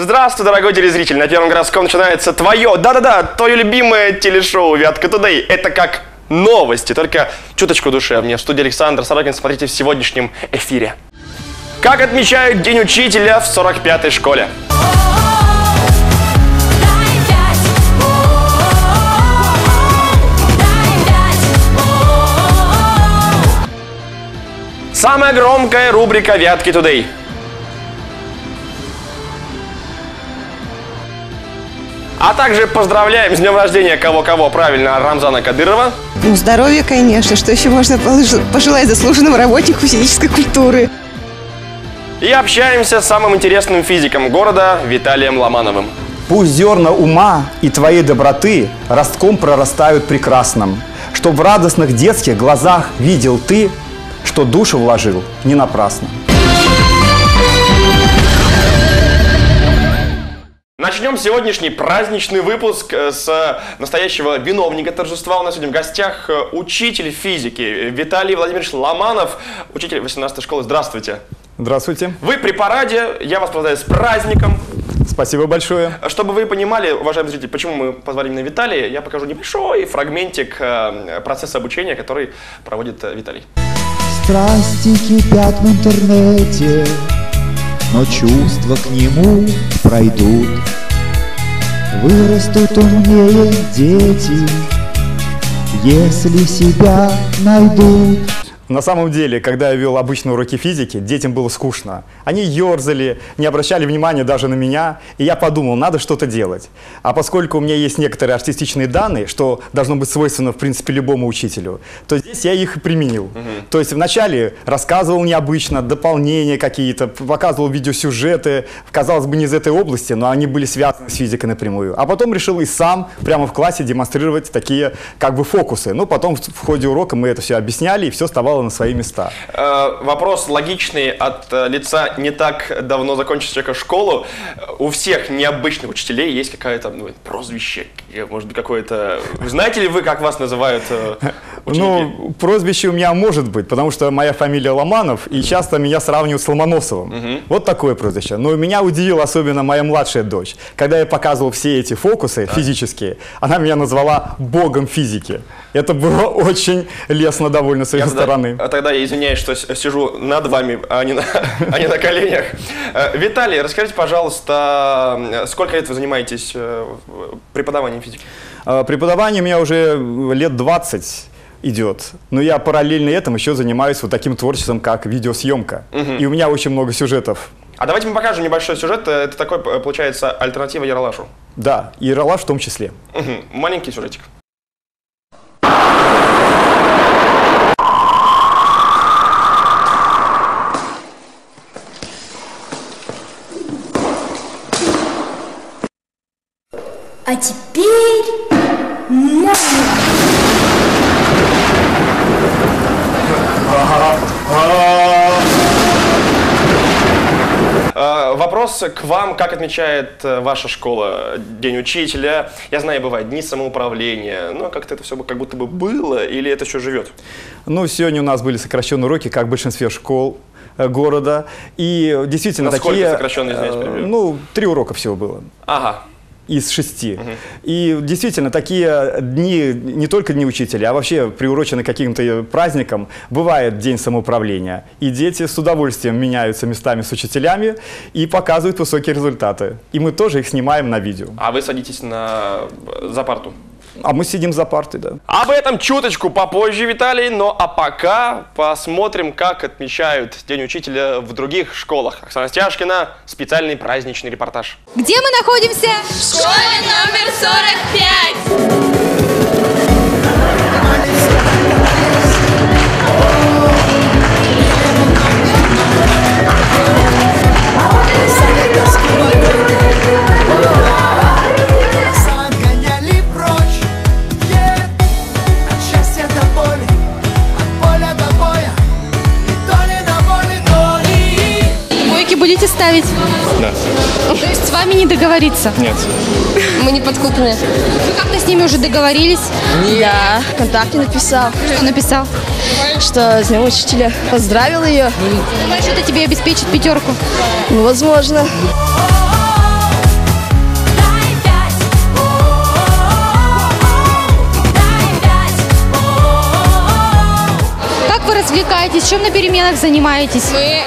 Здравствуй, дорогой телезритель! На Первом городском начинается твое, да-да-да, твое любимое телешоу «Вятка Тудей». Это как новости, только чуточку душевнее. В студии Александр Сорокин смотрите в сегодняшнем эфире. Как отмечают День учителя в 45-й школе? Самая громкая рубрика «Вятки Тудей». А также поздравляем с днем рождения кого-кого, правильно, Рамзана Кадырова. Ну, здоровья, конечно. Что еще можно пожелать заслуженному работнику физической культуры? И общаемся с самым интересным физиком города Виталием Ломановым. Пусть зерна ума и твоей доброты ростком прорастают прекрасным, Чтоб в радостных детских глазах видел ты, что душу вложил не напрасно. Начнем сегодняшний праздничный выпуск э, с настоящего виновника торжества. У нас сегодня в гостях э, учитель физики Виталий Владимирович Ломанов, учитель 18 школы. Здравствуйте. Здравствуйте. Вы при параде, я вас поздравляю с праздником. Спасибо большое. Чтобы вы понимали, уважаемые зрители, почему мы позвали именно Виталия, я покажу небольшой фрагментик э, процесса обучения, который проводит э, Виталий. Страсти кипят в интернете, но чувства к нему пройдут. Вырастут умнее дети, если себя найдут. На самом деле, когда я вел обычные уроки физики, детям было скучно. Они ерзали, не обращали внимания даже на меня, и я подумал, надо что-то делать. А поскольку у меня есть некоторые артистичные данные, что должно быть свойственно, в принципе, любому учителю, то здесь я их и применил. То есть вначале рассказывал необычно, дополнения какие-то, показывал видеосюжеты, казалось бы, не из этой области, но они были связаны с физикой напрямую. А потом решил и сам прямо в классе демонстрировать такие как бы фокусы. Ну, потом в ходе урока мы это все объясняли, и все вставало на свои места. Э, Вопрос логичный от э, лица не так давно закончившего школу. У всех необычных учителей есть какое-то ну, прозвище, э, может быть, какое-то... Знаете ли вы, как вас называют э, ученики? Ну, прозвище у меня может быть, потому что моя фамилия Ломанов, и часто меня сравнивают с Ломоносовым. Вот такое прозвище. Но меня удивила особенно моя младшая дочь. Когда я показывал все эти фокусы физические, она меня назвала богом физики. Это было очень лестно довольно с ее Я стороны. а тогда я извиняюсь, что сижу над вами, а не на, а не на коленях. Э, Виталий, расскажите, пожалуйста, сколько лет вы занимаетесь э, преподаванием физики? А, Преподавание у меня уже лет 20 идет. Но я параллельно этому еще занимаюсь вот таким творчеством, как видеосъемка. И у меня очень много сюжетов. А давайте мы покажем небольшой сюжет. Э, Это такой, получается, альтернатива Яралашу. Да, и Ролаш в том числе. Мгм. Маленький сюжетик. А теперь мама. Вопрос к вам, как отмечает э, ваша школа День учителя? Я знаю, бывают дни самоуправления, но как-то это все как будто бы было, или это еще живет? Ну, сегодня у нас были сокращенные уроки, как в большинстве школ э, города. И действительно Насколько такие... сокращенные, извините, э? Ну, три урока всего было. Ага. Из шести. И действительно, такие дни, не только дни учителя, а вообще приурочены каким-то праздникам, бывает день самоуправления. И дети с удовольствием меняются местами с учителями и показывают высокие результаты. И мы тоже их снимаем на видео. А вы садитесь на... за парту? А мы сидим за партой, да. Об этом чуточку попозже, Виталий. Но а пока посмотрим, как отмечают День учителя в других школах. Оксана Стяжкина, специальный праздничный репортаж. Где мы находимся? В школе номер 45. Будете ставить? Да. То есть с вами не договориться? Нет. Мы не подкуплены. Вы как-то с ними уже договорились? Да, ВКонтакте написал, Что написал? что с днем учителя. Поздравил ее. Думаешь, это тебе обеспечит пятерку? Ну, возможно. Увлекаетесь? Чем на переменах занимаетесь? Мы...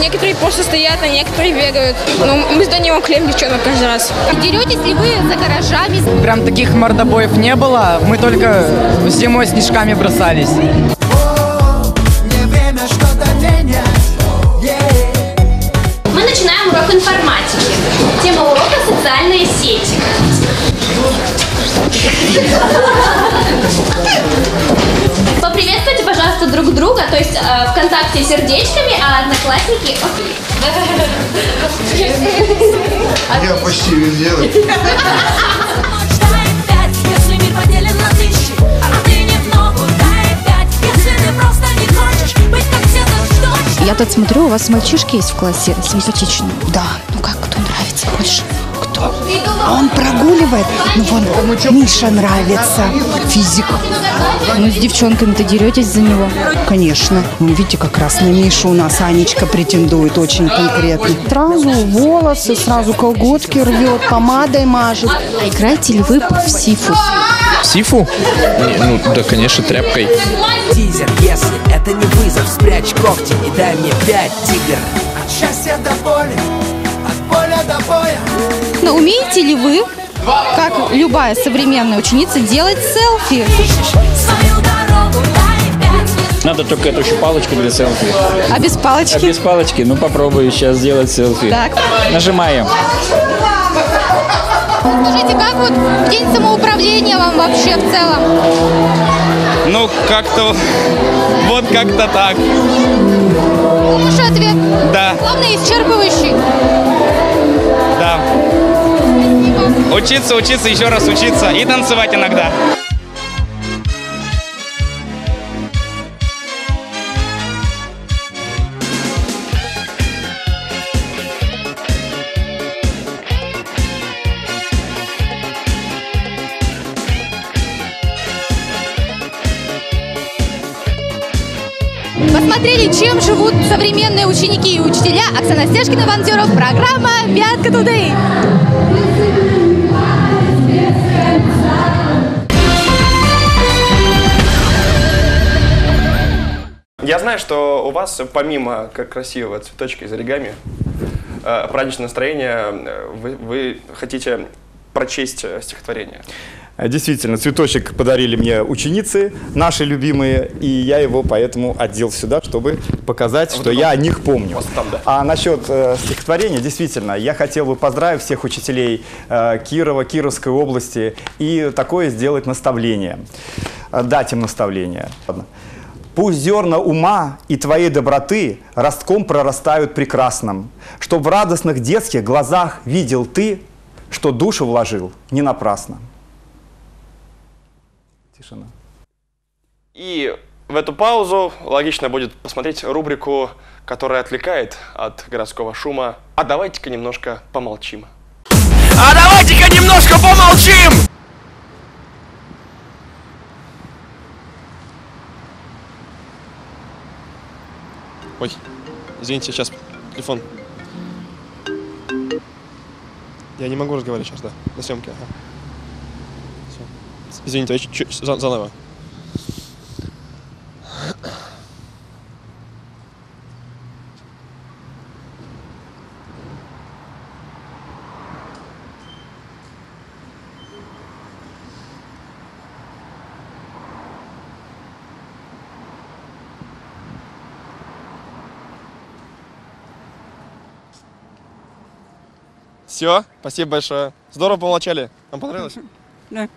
Некоторые просто стоят, а некоторые бегают. Ну, мы с Данилом клеим девчонок каждый раз. Деретесь ли вы за гаражами? Прям таких мордобоев не было. Мы только зимой снежками бросались. Мы начинаем урок информатики. Тема урока – социальные сети. Поприветствуйте, пожалуйста, друг друга, то есть э, ВКонтакте сердечками, а Одноклассники. Я почти везде. А Я тут смотрю, у вас мальчишки есть в классе симпатичные. Да. Ну как, кто нравится больше? Кто? А он прогуливает. Ну вон, Миша нравится. Физик. Ну с девчонками-то деретесь за него. Конечно. Ну, видите, как раз на Мишу у нас Анечка претендует очень конкретно. Сразу волосы, сразу колготки рвет, помадой мажет. А играете ли вы в сифу? Сифу? Не, ну да, конечно, тряпкой. Тизер, если это не вызов Спрячь когти и дай мне пять, тигр От счастья до боли, Но умеете ли вы, как любая современная ученица, делать селфи? Надо только эту еще палочку для селфи. А без А палочки? без палочки, ну попробую сейчас сделать селфи. Так. Нажимаем. Скажите, как вот в день самоуправления вам вообще в целом? Ну, как-то, вот как-то так, Хороший ответ. да, Главное, исчерпывающий. Да. Учиться, учиться, еще раз учиться и танцевать иногда. Посмотрели, чем живут современные ученики и учителя. Оксана Стешкина, Ванзеров, программа «Вятка Тудей». Я знаю, что у вас, помимо как красивого цветочка из оригами, э, праздничное настроение, э, вы, вы хотите прочесть э, стихотворение. Э, Действительно, цветочек подарили мне ученицы, наши любимые, и я его поэтому одел сюда, чтобы показать, что я о них помню. Вот там, да. А насчет э, стихотворения, действительно, я хотел бы поздравить всех учителей э, Кирова, Кировской области и такое сделать наставление, э, дать им наставление. Пусть зерна ума и твоей доброты ростком прорастают прекрасным, чтоб в радостных детских глазах видел ты, что душу вложил не напрасно. Тишина. И в эту паузу логично будет посмотреть рубрику, которая отвлекает от городского шума. А давайте-ка немножко помолчим. А давайте-ка немножко помолчим! Ой, извините, сейчас телефон. Я не могу разговаривать сейчас, да, на съемке. Ага. Извините, я чуть-чуть за- заново. Все, спасибо большое. Здорово помолчали. Вам понравилось? А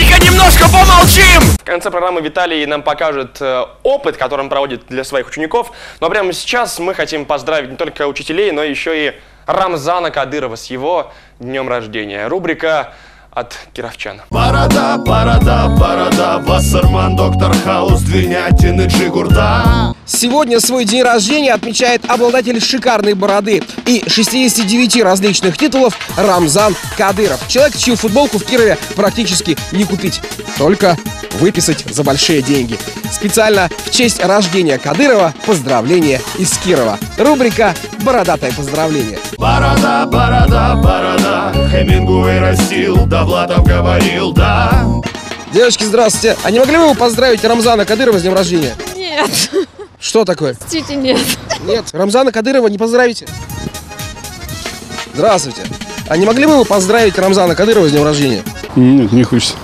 давайте-ка немножко помолчим! В конце программы Виталий нам покажет э, опыт, который он проводит для своих учеников. Но прямо сейчас мы хотим поздравить не только учителей, но еще и Рамзана Кадырова с его днем рождения. Рубрика от кировчан. Борода, борода, борода, Вассерман, Доктор Хаус, Двинятин и Джигурда. Сегодня свой день рождения отмечает обладатель шикарной бороды и 69 различных титулов Рамзан Кадыров. Человек, чью футболку в Кирове практически не купить, только выписать за большие деньги. Специально в честь рождения Кадырова поздравления из Кирова. Рубрика «Бородатое поздравление». Борода, борода, борода, Хемингуэй растил, Довлатов говорил, да. Девочки, здравствуйте. А не могли бы вы поздравить Рамзана Кадырова с днем рождения? Не, Нет. Что такое? Простите, нет. Нет, Рамзана Кадырова не поздравите. Здравствуйте. А не могли бы вы поздравить Рамзана Кадырова с днем рождения? Нет, не хочется.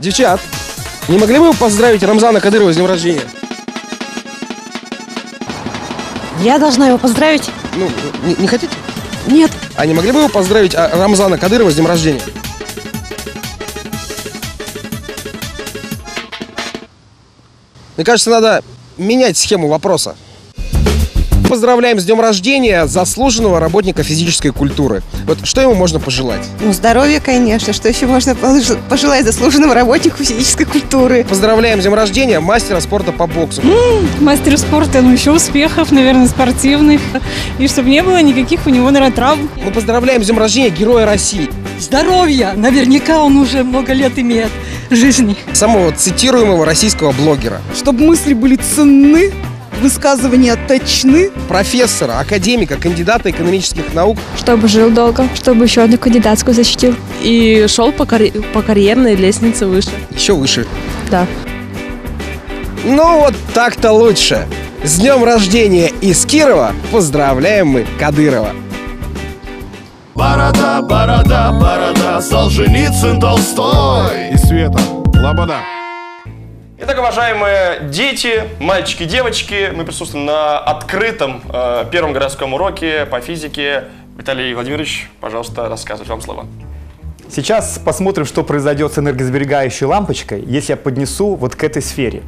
Девчат, не могли бы вы поздравить Рамзана Кадырова с днем рождения? Я должна его поздравить? Ну, не, не хотите? Нет. А не могли бы вы поздравить а, Рамзана Кадырова с днем рождения? Мне кажется, надо менять схему вопроса. Поздравляем с днем рождения заслуженного работника физической культуры. Вот что ему можно пожелать? Ну, здоровья, конечно. Что еще можно пожелать заслуженному работнику физической культуры? Поздравляем с днем рождения мастера спорта по боксу. Мастер спорта, ну еще успехов, наверное, спортивных. И чтобы не было никаких у него, наверное, травм. Мы поздравляем с днем рождения Героя России. Здоровья! Наверняка он уже много лет имеет жизни. Самого цитируемого российского блогера. Чтобы мысли были ценны, высказывания точны. Профессора, академика, кандидата экономических наук. Чтобы жил долго, чтобы еще одну кандидатскую защитил. И шел по, карь- по карьерной лестнице выше. Еще выше. Да. Ну вот так-то лучше. С днем рождения из Кирова поздравляем мы Кадырова. Борода, борода, борода, Солженицын, Толстой И Света, Лобода Итак, уважаемые дети, мальчики, девочки, мы присутствуем на открытом э, первом городском уроке по физике. Виталий Владимирович, пожалуйста, рассказывайте вам слово. Сейчас посмотрим, что произойдет с энергосберегающей лампочкой, если я поднесу вот к этой сфере.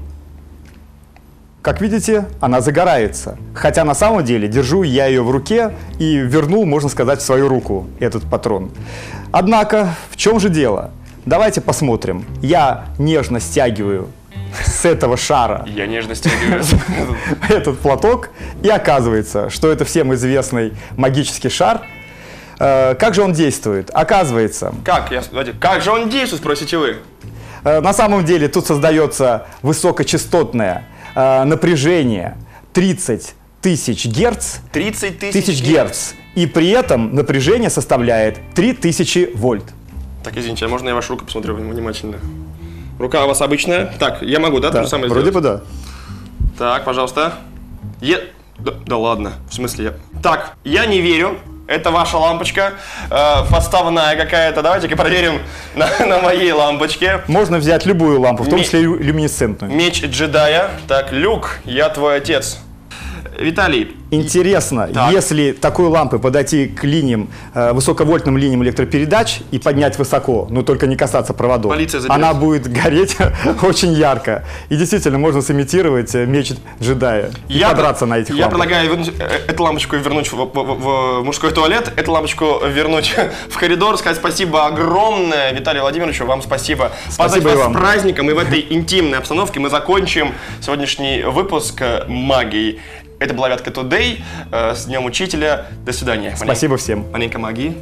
Как видите, она загорается. Хотя на самом деле держу я ее в руке и вернул, можно сказать, в свою руку этот патрон. Однако, в чем же дело? Давайте посмотрим. Я нежно стягиваю с этого шара Я нежно стягиваю. этот платок, и оказывается, что это всем известный магический шар. Э, Как же он действует? Оказывается, Как? Я, как же он действует, спросите вы? Э, На самом деле тут создается высокочастотное э, напряжение 30 тысяч герц. 30 тысяч тысяч герц. И при этом напряжение составляет 3000 вольт. Так, извините, а можно я вашу руку посмотрю внимательно? Рука у вас обычная. Так, я могу, да, то же самое вроде сделать? бы да. Так, пожалуйста. Е... Да, да ладно, в смысле я... Так, я не верю. Это ваша лампочка, э, подставная какая-то. Давайте-ка проверим на, на моей лампочке. Можно взять любую лампу, в том Ми- числе и лю- люминесцентную. Меч джедая. Так, Люк, я твой отец. Виталий, Интересно, Так. если такой лампой подойти к линиям, э, высоковольтным линиям электропередач и поднять высоко, но только не касаться проводов, она будет гореть очень ярко. И действительно, можно сымитировать меч джедая и подраться на этих Я лампах. предлагаю вернуть, э, эту лампочку вернуть в, в- в- мужской туалет, эту лампочку вернуть в коридор, сказать спасибо огромное Виталию Владимировичу, вам спасибо. Спасибо и вас вам. с праздником, и в этой интимной обстановке мы закончим сегодняшний выпуск э, магией. Это была Вятка Тудей. С Днем Учителя. До свидания. Спасибо всем. Маленько магии.